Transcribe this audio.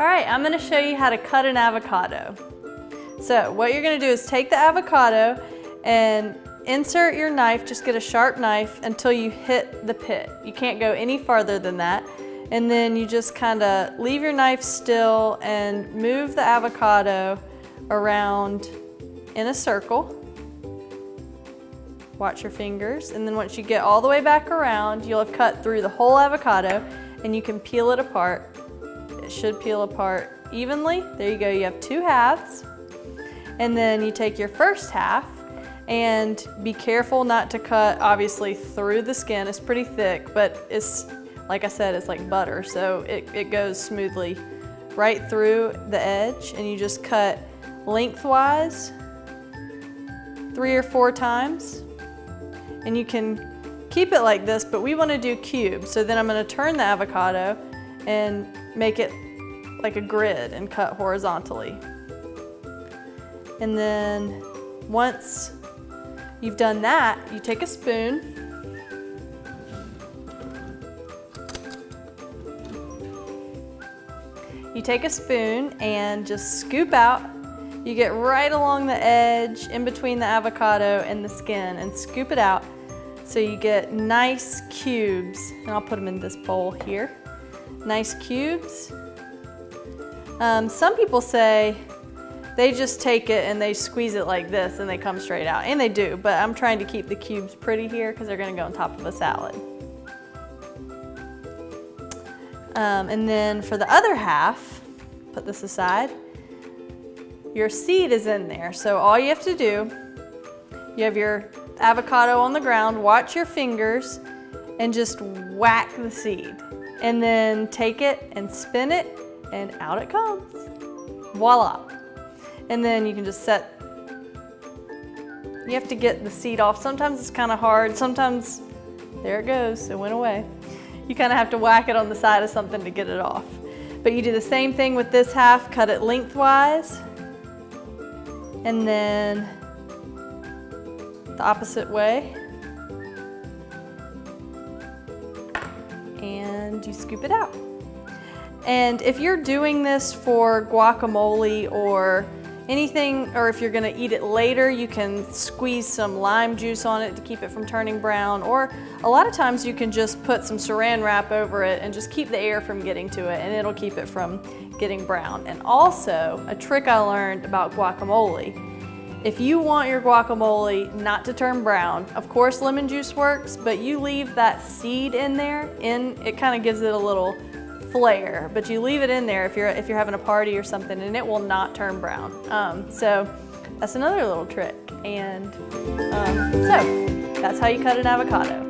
All right, I'm gonna show you how to cut an avocado. So what you're gonna do is take the avocado and insert your knife, just get a sharp knife until you hit the pit. You can't go any farther than that. And then you just kinda leave your knife still and move the avocado around in a circle. Watch your fingers. And then once you get all the way back around, you'll have cut through the whole avocado and you can peel it apart it should peel apart evenly. There you go, you have two halves. And then you take your first half and be careful not to cut obviously through the skin. It's pretty thick, but it's, like I said, it's like butter, so it, it goes smoothly right through the edge and you just cut lengthwise three or four times. And you can keep it like this, but we wanna do cubes. So then I'm gonna turn the avocado and make it like a grid and cut horizontally. And then once you've done that, you take a spoon You take a spoon and just scoop out. You get right along the edge in between the avocado and the skin and scoop it out so you get nice cubes. And I'll put them in this bowl here nice cubes. Um, some people say they just take it and they squeeze it like this and they come straight out. And they do, but I'm trying to keep the cubes pretty here because they're gonna go on top of a salad. Um, and then for the other half, put this aside, your seed is in there. So all you have to do, you have your avocado on the ground, watch your fingers, and just whack the seed and then take it and spin it and out it comes. Voila. And then you can just set, you have to get the seed off. Sometimes it's kind of hard. Sometimes, there it goes, it went away. You kind of have to whack it on the side of something to get it off. But you do the same thing with this half, cut it lengthwise. And then the opposite way. And you scoop it out. And if you're doing this for guacamole or anything, or if you're gonna eat it later, you can squeeze some lime juice on it to keep it from turning brown, or a lot of times you can just put some saran wrap over it and just keep the air from getting to it, and it'll keep it from getting brown. And also, a trick I learned about guacamole if you want your guacamole not to turn brown, of course lemon juice works, but you leave that seed in there, in it kind of gives it a little flair, but you leave it in there if you're, if you're having a party or something and it will not turn brown. Um, so that's another little trick. And um, so that's how you cut an avocado.